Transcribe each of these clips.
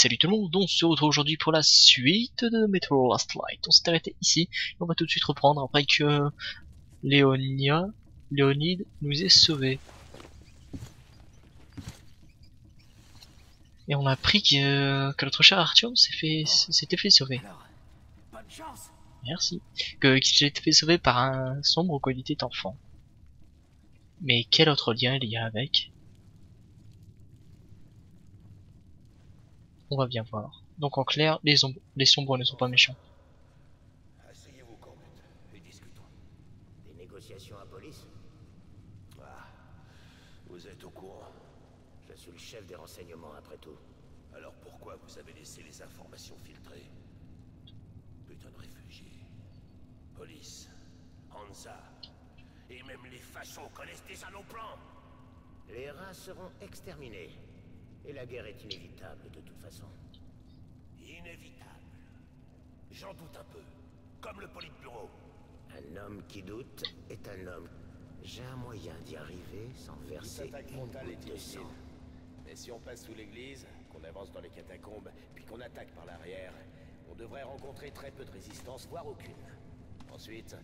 salut tout le monde, on se retrouve aujourd'hui pour la suite de Metro Last Light. On s'est arrêté ici, et on va tout de suite reprendre après que Léonia, Léonide nous ait sauvés. Et on a appris que, notre cher Artyom s'est fait, s'était fait sauver. Merci. Que, qu'il s'est fait sauver par un sombre qualité d'enfant. Mais quel autre lien il y a avec On va bien voir. Donc en clair, les, ombres- les sombres ne sont pas méchants. Asseyez-vous, Corbett, et discutons. Des négociations à police? Ah, vous êtes au courant. Je suis le chef des renseignements après tout. Alors pourquoi vous avez laissé les informations filtrées? Putain de réfugiés. Police, Hansa, et même les fachos connaissent déjà nos plans. Les rats seront exterminés. Et la guerre est inévitable de toute façon. Inévitable. J'en doute un peu. Comme le Politburo. Un homme qui doute est un homme. J'ai un moyen d'y arriver sans verser attaque une goutte de sang. Mais si on passe sous l'église, qu'on avance dans les catacombes, puis qu'on attaque par l'arrière, on devrait rencontrer très peu de résistance, voire aucune. Ensuite,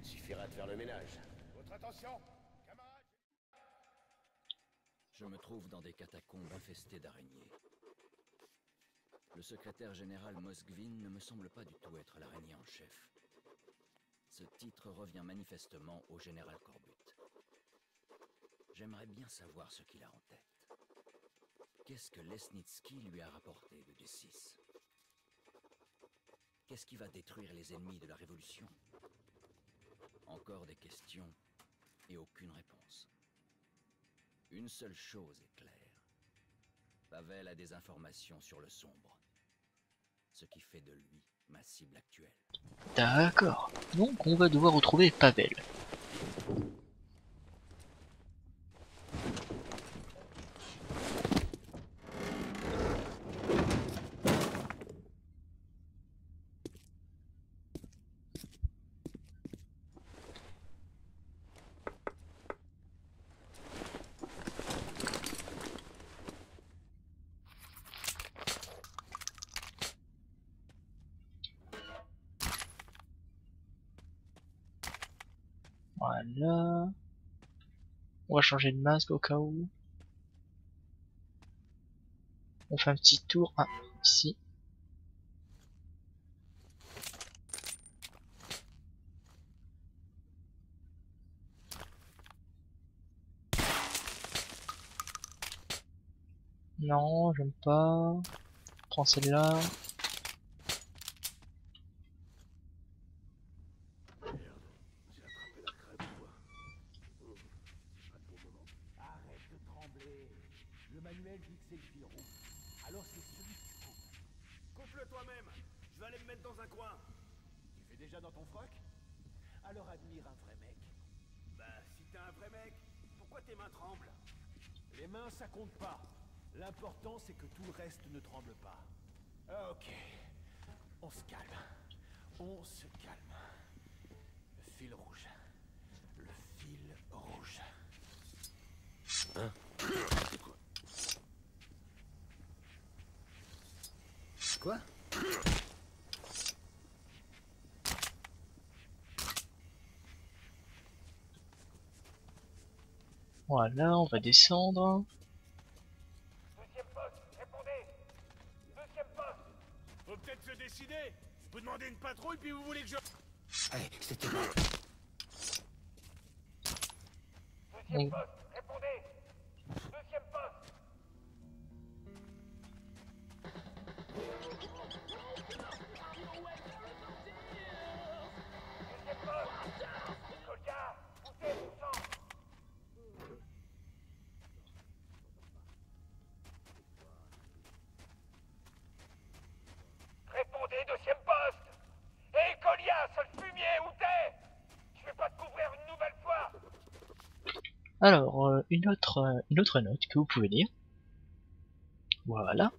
il suffira de faire le ménage. Votre attention Je me trouve dans des catacombes infestées d'araignées. Le secrétaire général Moskvin ne me semble pas du tout être l'araignée en chef. Ce titre revient manifestement au général Corbut. J'aimerais bien savoir ce qu'il a en tête. Qu'est-ce que Lesnitsky lui a rapporté de D6 Qu'est-ce qui va détruire les ennemis de la Révolution? Encore des questions et aucune réponse. Une seule chose est claire. Pavel a des informations sur le sombre. Ce qui fait de lui ma cible actuelle. D'accord. Donc on va devoir retrouver Pavel. Voilà. On va changer de masque au cas où. On fait un petit tour. Ah, ici. Non, j'aime pas. Prends celle-là. Le manuel dit que c'est le fil rouge. Alors c'est celui que tu coupes. Coupe-le toi-même Je vais aller me mettre dans un coin Tu fais déjà dans ton froc? Alors admire un vrai mec. Bah, si t'es un vrai mec, pourquoi tes mains tremblent? Les mains, ça compte pas. L'important, c'est que tout le reste ne tremble pas. Ok. On se calme. On se calme. Le fil rouge. Le fil rouge. Quoi Voilà, on va descendre. Deuxième poste, répondez Deuxième poste Faut peut-être se décider Vous demandez une patrouille, puis vous voulez que je... Allez, c'était bon. Deuxième poste, Alors, euh, une autre, euh, une autre note que vous pouvez lire. Voilà.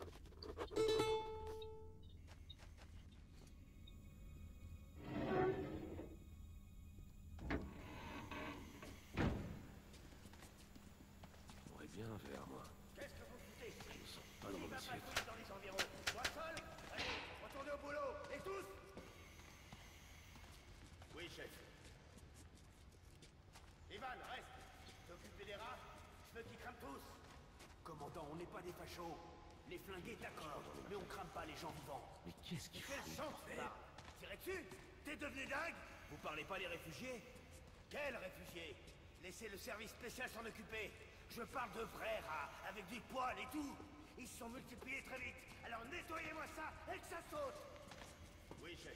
Qu'est-ce que vous foutez Je me sens pas dans Il mon va assiette. patrouiller dans les environs. Feu qui crame tous Commandant, on n'est pas des fachos. Les flingués, d'accord, mais on crame pas les gens vivants. Mais qu'est-ce qu'il Quel fout sang tu parles Tirez dessus T'es devenu dingue Vous parlez pas des réfugiés Quels réfugiés Laissez le service spécial s'en occuper. Je parle de vrais rats, avec du poil et tout. Ils se sont multipliés très vite. Alors nettoyez-moi ça et que ça saute Oui, chef.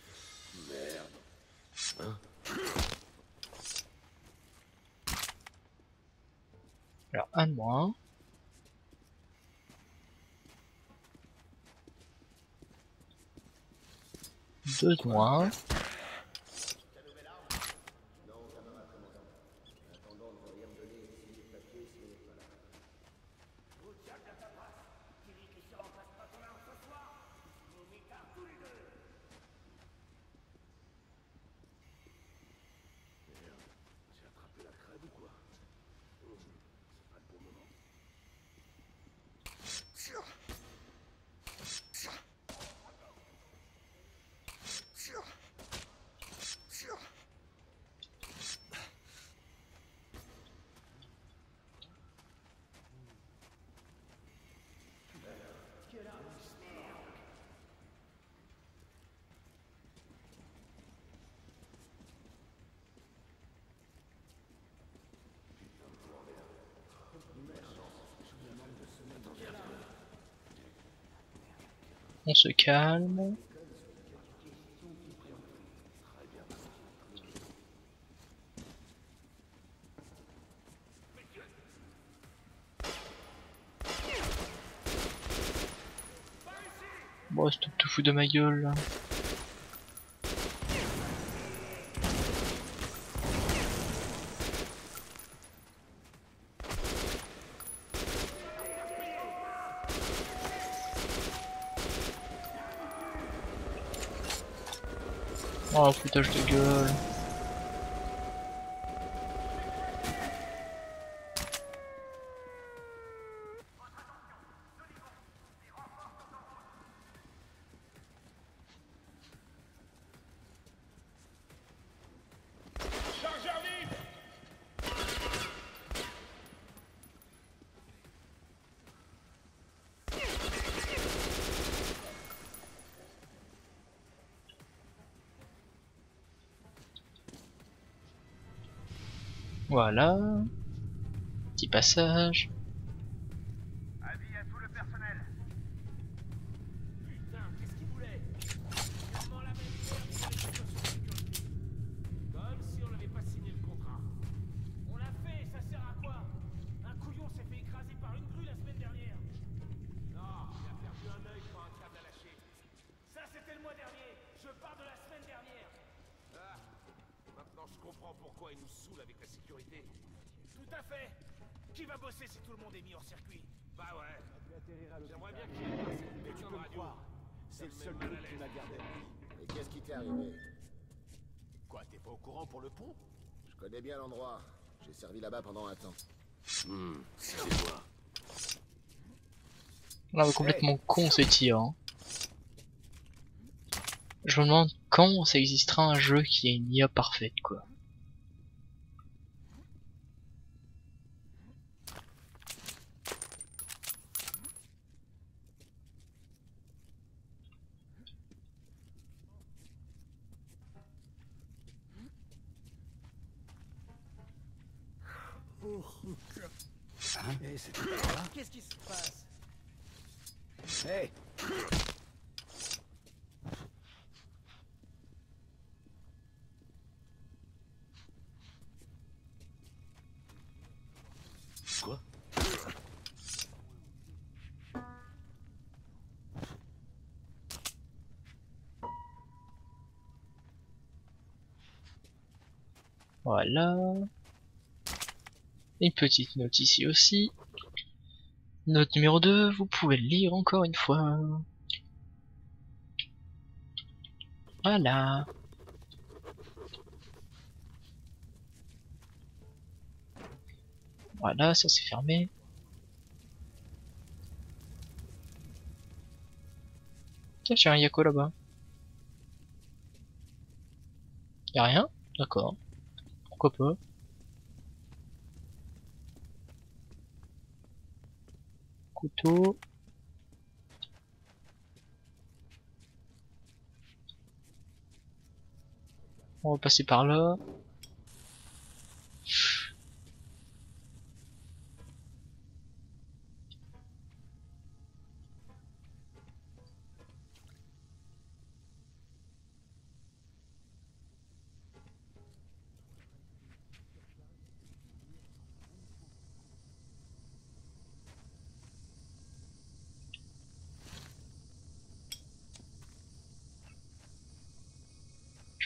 Alors, un de moins. besoin On se calme. Bon, stop te fous de ma gueule. Oh foutage de gueule. Voilà. Petit passage. Comprends pourquoi il nous saoule avec la sécurité. Tout à fait. Qui va bosser si tout le monde est mis hors circuit? Bah ouais. J'aimerais bien qu'il Mais y ait tu putain peux de me radio. croire. C'est le seul truc qui m'a gardé. Et qu'est-ce qui t'est arrivé? Quoi, t'es pas au courant pour le pont? Je connais bien l'endroit. J'ai servi là-bas pendant un temps. Hum, c'est toi. Là, on est complètement con ces tirs. hein. Je me demande quand ça existera un jeu qui a une IA parfaite quoi. C'était pas là Qu'est-ce qui se passe? Hey. Quoi? Voilà. Une petite note ici aussi. Note numéro 2, vous pouvez le lire encore une fois. Voilà. Voilà, ça c'est fermé. Tiens, j'ai un Yako là-bas. Y'a rien? D'accord. Pourquoi pas? Couteau. On va passer par là.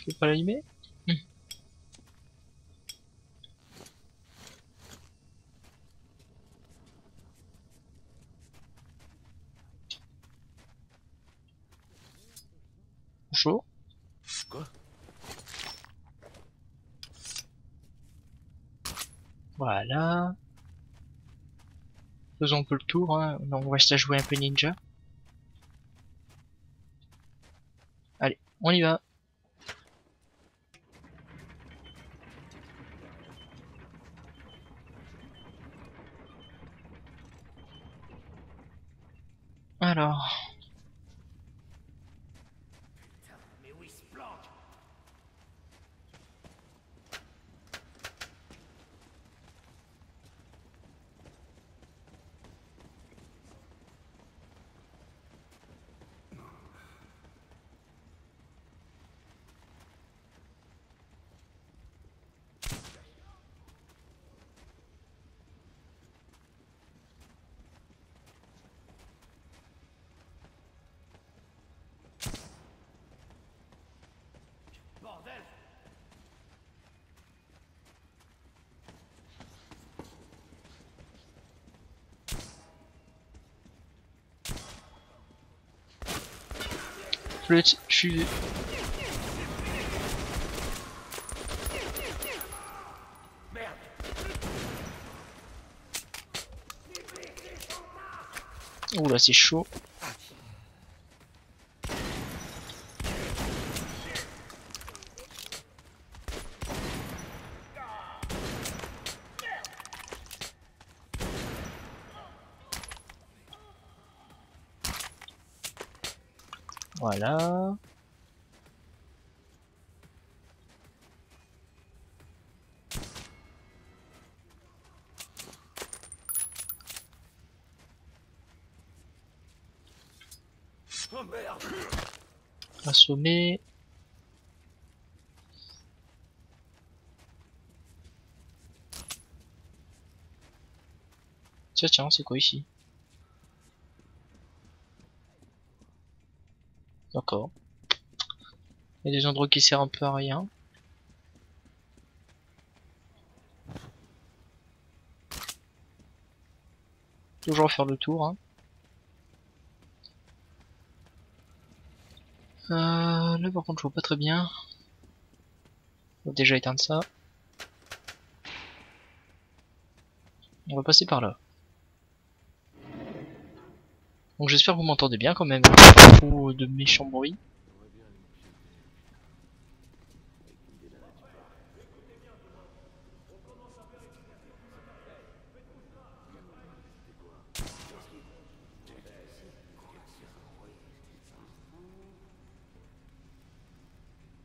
Je peux pas l'allumer. Bonjour. Quoi? Voilà. Faisons un peu le tour, hein. on va se la jouer un peu ninja. Allez, on y va. Alors, Mais où il se planque Bordel flûte, je suis... Ouh là c'est chaud. Voilà. Assommer. Tiens, tiens, c'est quoi ici? Il y a des endroits qui servent un peu à rien. Toujours faire le tour. Hein. Euh, là par contre je vois pas très bien. On va déjà éteindre ça. On va passer par là. Donc j'espère que vous m'entendez bien quand même. Trop de méchants bruits.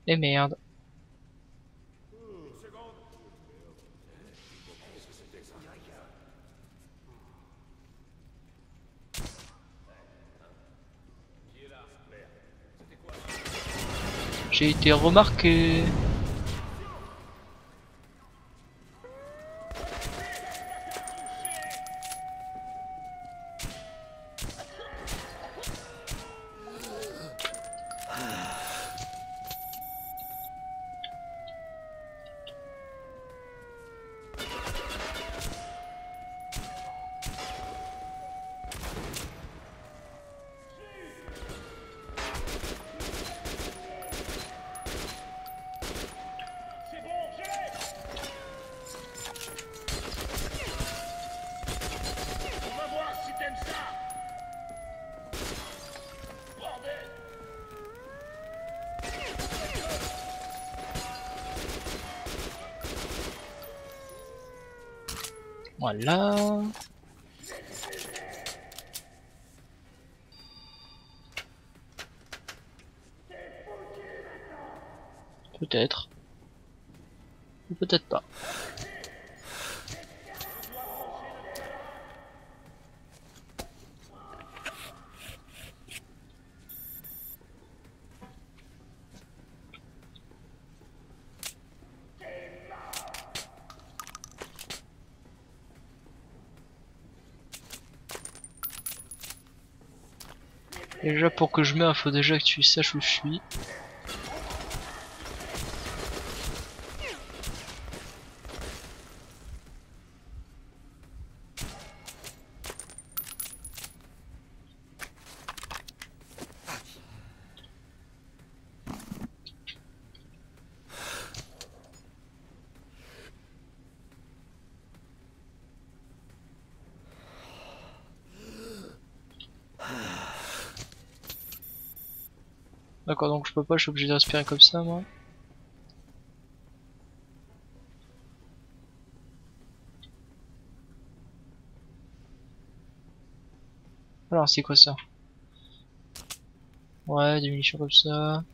Et merde. J'ai été remarqué. Voilà. Peut-être. Peut-être pas. Déjà pour que je mette, il faut déjà que tu saches où je suis. D'accord, donc je peux pas, je suis obligé de respirer comme ça, moi. Alors, c'est quoi ça? Ouais, des munitions comme ça.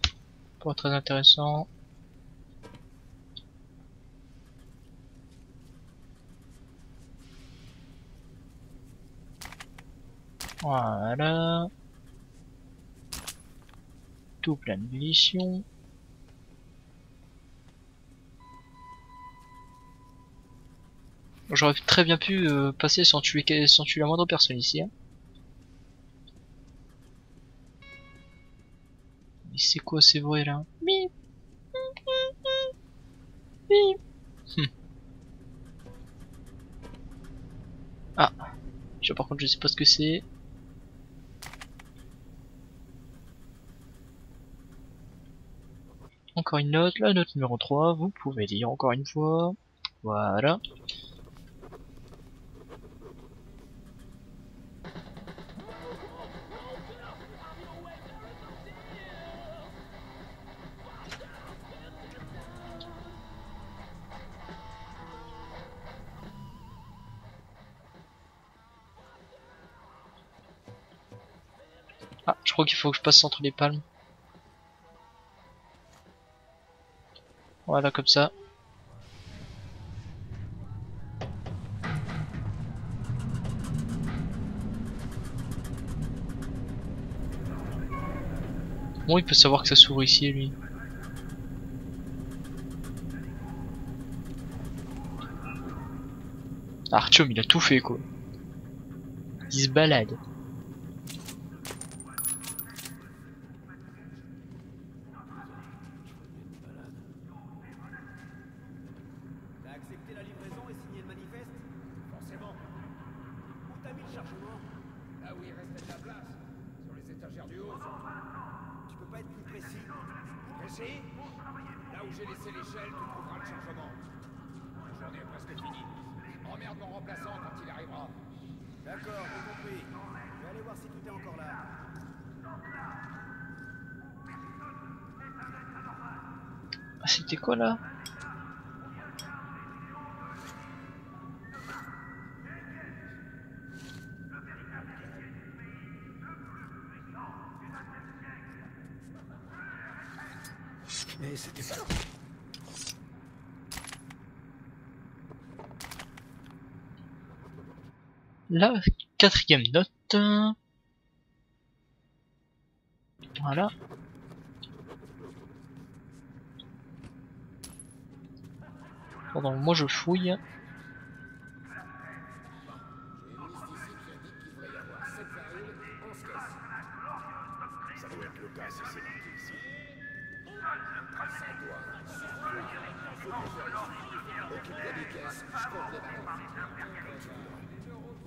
Pas très intéressant. Voilà. Plein de munitions. J'aurais très bien pu euh, passer sans tuer, sans tuer la moindre personne ici. Hein. Mais c'est quoi ces bruits là? Bip. Bip. Hum. Ah, je, par contre je sais pas ce que c'est. Une note, la note numéro 3, vous pouvez lire encore une fois. Voilà. Ah, je crois qu'il faut que je passe entre les palmes. Voilà, comme ça. Bon, il peut savoir que ça s'ouvre ici, lui. Artyom, il a tout fait, quoi. Il se balade. La livraison et signé le manifeste Forcément. Où t'as mis le chargement Là où il restait de la place, sur les étagères du haut. Tu peux pas être plus précis Précis? Là où j'ai laissé l'échelle, tu trouveras le chargement. La journée est presque finie. Emmerde mon remplaçant quand il arrivera. D'accord, j'ai compris. Je vais aller voir si tout est encore là. Ah, c'était quoi là? La quatrième note. Voilà. Pendant moi je fouille.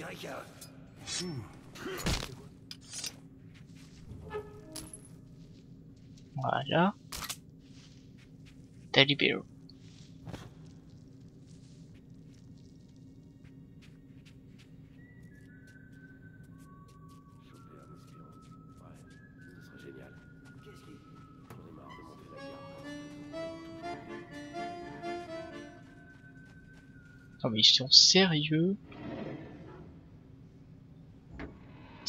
dirait qu'il y a... Voilà. Teddy Bear. Non mais ils sont sérieux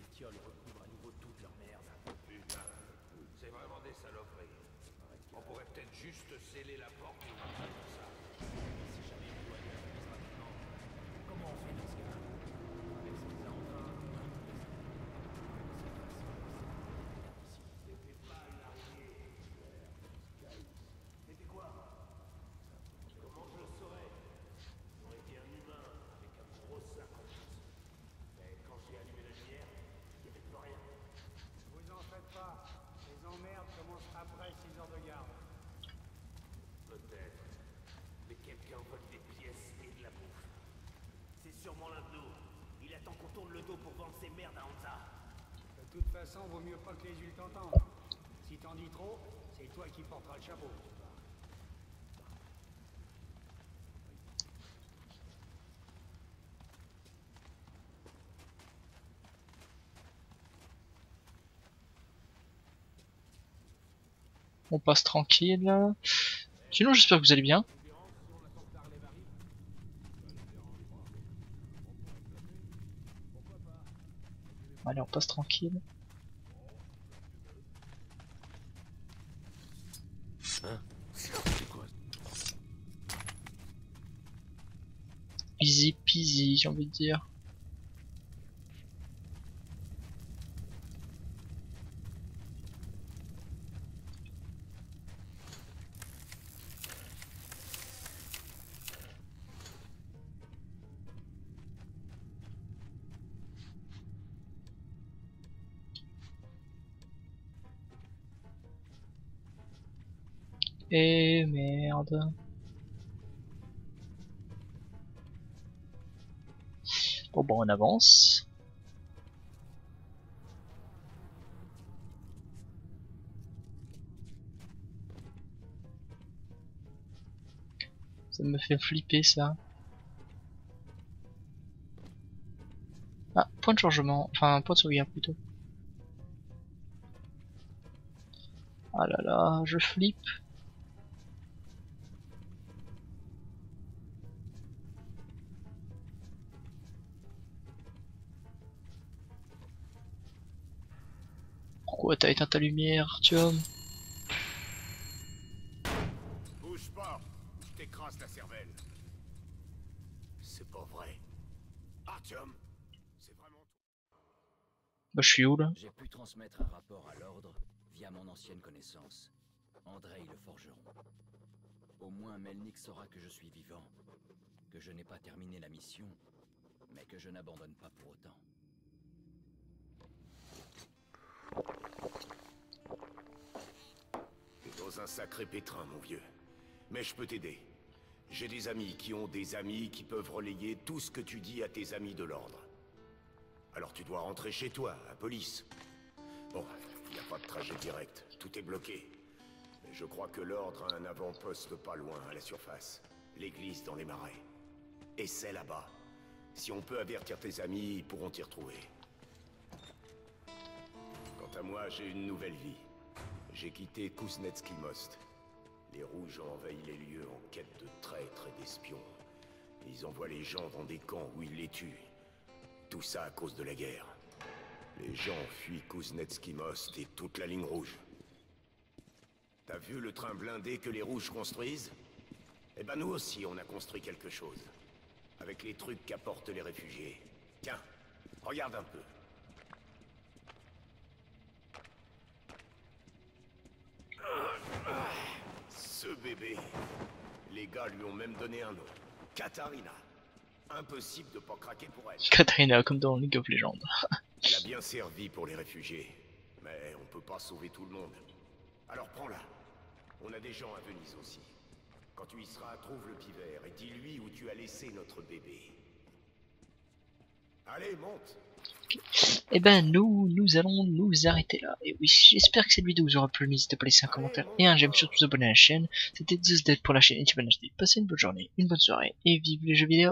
bestioles recouvrent à nouveau toute leur merde. Putain, c'est vraiment des saloperies. On pourrait peut-être juste sceller la porte comme ça. Si jamais les finir rapidement, comment on fait dans ce cas Avec ces enfants, C'était quoi Comment je le saurais J'aurais été un humain avec un gros sac en plus. Mais quand j'ai allumé la lumière, il n'y avait plus rien. Vous en faites pas. Les emmerdes commencent après 6 heures de garde. Peut-être. Mais quelqu'un vole des pièces et de la bouffe. C'est sûrement l'un de nous. Il attend qu'on tourne le dos pour vendre ses merdes à Hansa. De toute façon, vaut mieux pas que les huiles t'entendent. Si t'en dis trop, c'est toi qui porteras le chapeau. On passe tranquille. Sinon j'espère que vous allez bien. Passe tranquille. Quoi Easy peasy j'ai envie de dire. Et merde. Bon bon on avance. Ça me fait flipper ça. Ah, point de changement, enfin point de sauvegarde plutôt. Ah là là, je flippe. Pourquoi t'as éteint ta lumière, Artyom Bouge pas, je t'écrase la cervelle. C'est pas vrai. Artyom, c'est vraiment Bah je suis où là? J'ai pu transmettre un rapport à l'ordre via mon ancienne connaissance, Andrei le forgeron. Au moins Melnik saura que je suis vivant, que je n'ai pas terminé la mission, mais que je n'abandonne pas pour autant. Un sacré pétrin, mon vieux. Mais je peux t'aider. J'ai des amis qui ont des amis qui peuvent relayer tout ce que tu dis à tes amis de l'ordre. Alors tu dois rentrer chez toi, à police. Bon, il n'y a pas de trajet direct, tout est bloqué. Mais je crois que l'ordre a un avant-poste pas loin, à la surface. L'église dans les marais. Et c'est là-bas. Si on peut avertir tes amis, ils pourront t'y retrouver. Quant à moi, j'ai une nouvelle vie. J'ai quitté Kuznetsky Most. Les Rouges ont envahi les lieux en quête de traîtres et d'espions. Ils envoient les gens dans des camps où ils les tuent. Tout ça à cause de la guerre. Les gens fuient Kuznetsky Most et toute la ligne rouge. T'as vu le train blindé que les Rouges construisent? Eh ben nous aussi, on a construit quelque chose. Avec les trucs qu'apportent les réfugiés. Tiens, regarde un peu. Ce bébé, les gars lui ont même donné un nom. Katharina. Impossible de pas craquer pour elle. Katarina, comme dans League of Legends. Elle a bien servi pour les réfugiés. Mais on peut pas sauver tout le monde. Alors prends-la. On a des gens à Venise aussi. Quand tu y seras, trouve le pivert et dis-lui où tu as laissé notre bébé. Allez, monte Et ben nous, nous allons nous arrêter là. Et oui, j'espère que cette vidéo vous aura plu. N'hésitez pas à laisser un commentaire et un j'aime, surtout vous abonner à la chaîne. C'était Zeus Dead pour la chaîne HD. Passez une bonne journée, une bonne soirée et vive les jeux vidéo.